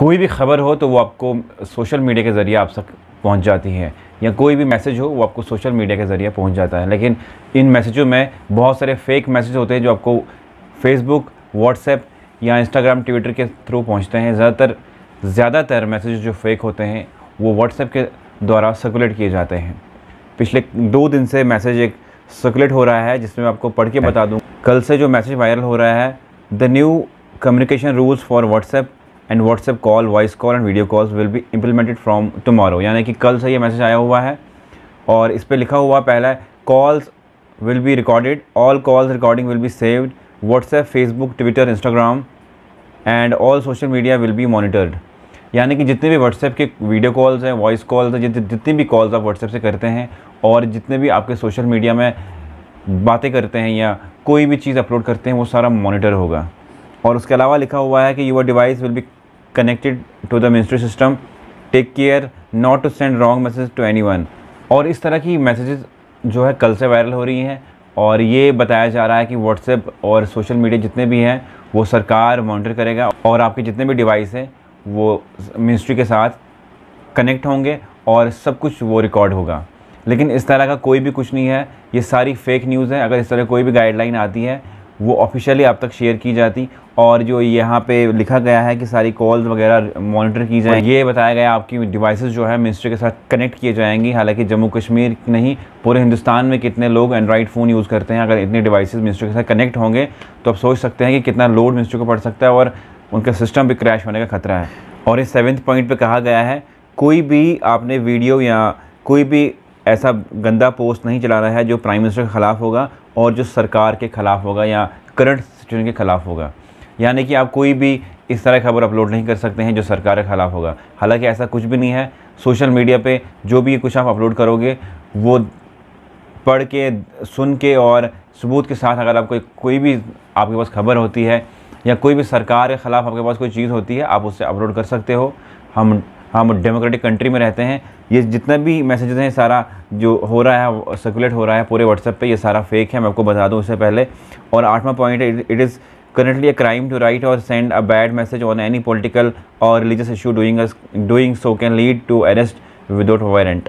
कोई भी ख़बर हो तो वो आपको सोशल मीडिया के ज़रिए आप तक पहुँच जाती है। या कोई भी मैसेज हो, वो आपको सोशल मीडिया के ज़रिए पहुँच जाता है। लेकिन इन मैसेजों में बहुत सारे फेक मैसेज होते हैं जो आपको फेसबुक व्हाट्सएप या इंस्टाग्राम ट्विटर के थ्रू पहुँचते हैं। ज़्यादातर ज़्यादातर मैसेज जो फेक होते हैं, वो व्हाट्सएप के द्वारा सर्कुलेट किए जाते हैं। पिछले दो दिन से मैसेज एक सर्कुलेट हो रहा है, जिसमें आपको पढ़ के बता दूँ। कल से जो मैसेज वायरल हो रहा है the new communication rules for WhatsApp and WhatsApp call voice call and video calls will be implemented from tomorrow यानी कि कल से ये मैसेज आया हुआ है और इस पर लिखा हुआ पहला calls will be recorded all calls recording will be saved WhatsApp Facebook Twitter Instagram and all social media will be monitored यानी कि जितने भी व्हाट्सएप के वीडियो कॉल्स हैं वॉइस कॉल्स हैं जितनी भी कॉल्स आप व्हाट्सएप से करते हैं और जितने भी आपके सोशल मीडिया में बातें करते हैं या कोई भी चीज़ अपलोड करते हैं, वो सारा मॉनिटर होगा। और उसके अलावा लिखा हुआ है कि your device will be connected to the ministry system take care not to send wrong message to any और इस तरह की मैसेजेस जो है कल से वायरल हो रही हैं और ये बताया जा रहा है कि व्हाट्सएप और सोशल मीडिया जितने भी हैं, वो सरकार मॉनिटर करेगा और आपके जितने भी डिवाइस हैं, वो मिनिस्ट्री के साथ कनेक्ट होंगे और सब कुछ वो रिकॉर्ड होगा। लेकिन इस तरह का कोई भी कुछ नहीं है, ये सारी फेक न्यूज़ है। अगर इस तरह कोई भी गाइडलाइन आती है वो ऑफिशियली आप तक शेयर की जाती। और जो यहाँ पे लिखा गया है कि सारी कॉल्स वगैरह मॉनिटर की जाए ये बताया गया आपकी डिवाइसेस जो है मिनिस्ट्री के साथ कनेक्ट किए जाएँगी। हालाँकि जम्मू कश्मीर नहीं पूरे हिंदुस्तान में कितने लोग एंड्रॉइड फ़ोन यूज़ करते हैं अगर इतने डिवाइसेस मिनिस्ट्री के साथ कनेक्ट होंगे तो आप सोच सकते हैं कि कितना लोड मिनिस्ट्री को पड़ सकता है और उनका सिस्टम भी क्रैश होने का खतरा है। और इस सेवन्थ पॉइंट पर कहा गया है कोई भी आपने वीडियो या कोई भी ऐसा गंदा पोस्ट नहीं चलाना है जो प्राइम मिनिस्टर के ख़िलाफ़ होगा और जो सरकार के ख़िलाफ़ होगा या करंट सिचुएशन के ख़िलाफ़ होगा। यानी कि आप कोई भी इस तरह खबर अपलोड नहीं कर सकते हैं जो सरकार के ख़िलाफ़ होगा। हालाँकि ऐसा कुछ भी नहीं है। सोशल मीडिया पे जो भी कुछ आप अपलोड करोगे, वो पढ़ के, सुन के और सबूत के साथ अगर आपको कोई भी आपके पास खबर होती है या कोई भी सरकार के ख़िलाफ़ आपके पास कोई चीज़ होती है, आप उससे अपलोड कर सकते हो। हम हम डेमोक्रेटिक कंट्री में रहते हैं ये जितना भी मैसेजेस हैं सारा जो हो रहा है सर्कुलेट हो रहा है पूरे व्हाट्सएप पे ये सारा फेक है मैं आपको बता दूँ उससे पहले। और आठवां point it is currently a crime to write or send a bad message on any political or religious issue doing a, doing so can lead to arrest without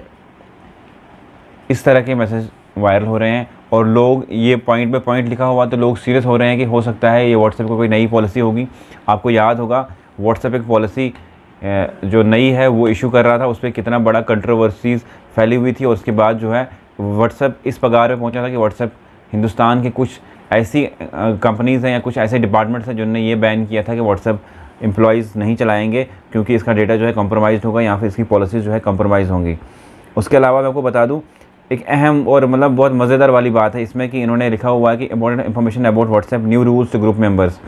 इस तरह के मैसेज वायरल हो रहे हैं और लोग ये पॉइंट पे पॉइंट लिखा हुआ तो लोग सीरियस हो रहे हैं कि हो सकता है ये व्हाट्सएप को कोई नई पॉलिसी होगी। आपको याद होगा व्हाट्सएप एक पॉलिसी जो नई है, वो इशू कर रहा था। उस पर कितना बड़ा कंट्रोवर्सीज़ फैली हुई थी और उसके बाद जो है व्हाट्सएप इस पगार पे पहुँचा था कि व्हाट्सएप हिंदुस्तान के कुछ ऐसी कंपनीज़ हैं या कुछ ऐसे डिपार्टमेंट्स हैं जिनने ये बैन किया था कि व्हाट्सएप एम्प्लॉयज़ नहीं चलाएँगे क्योंकि इसका डेटा जो है कॉम्प्रोमाइज़ होगा, या फिर इसकी पॉलिसीज़ जो है कॉम्प्रोमाइज़ होंगी। उसके अलावा मैं आपको बता दूँ, एक अहम और मतलब बहुत मज़ेदार वाली बात है इसमें कि इन्होंने लिखा हुआ है कि important information about WhatsApp new rules to group members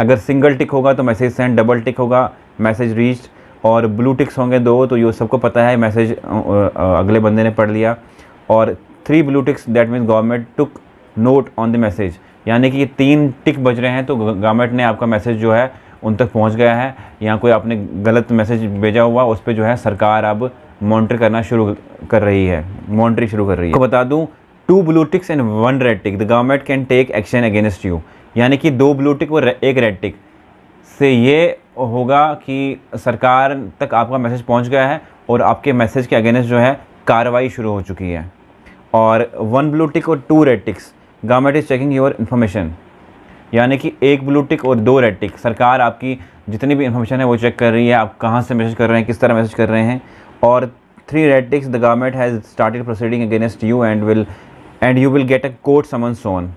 अगर सिंगल टिक होगा तो मैसेज सेंड डबल टिक होगा मैसेज रीच्ड और ब्लू टिक्स होंगे दो तो ये सबको पता है, मैसेज अगले बंदे ने पढ़ लिया। और three blue ticks that means government took note on the message यानी कि ये तीन टिक बज रहे हैं तो गवर्नमेंट ने आपका मैसेज जो है, उन तक पहुँच गया है। या कोई आपने गलत मैसेज भेजा हुआ, उस पर जो है, सरकार अब मॉनिटर करना शुरू कर रही है। मॉनिटरिंग शुरू कर रही है। तो बता दूँ two blue ticks and one red tick the government can take action against you यानी कि दो ब्लू टिक और एक रेड टिक से ये होगा कि सरकार तक आपका मैसेज पहुँच गया है और आपके मैसेज के अगेंस्ट जो है कार्रवाई शुरू हो चुकी है। और वन ब्लू टिक और two red ticks, government is checking your information यानी कि एक ब्लू टिक और दो रेड टिक, सरकार आपकी जितनी भी इन्फॉर्मेशन है वो चेक कर रही है, आप कहाँ से मैसेज कर रहे हैं, किस तरह मैसेज कर रहे हैं। और three red ticks the government has started proceeding against you and will and you will get a court summon soon